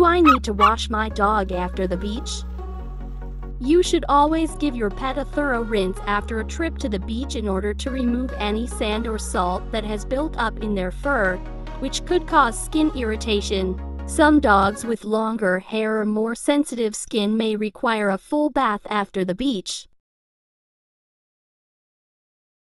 Do I need to wash my dog after the beach? You should always give your pet a thorough rinse after a trip to the beach in order to remove any sand or salt that has built up in their fur, which could cause skin irritation. Some dogs with longer hair or more sensitive skin may require a full bath after the beach.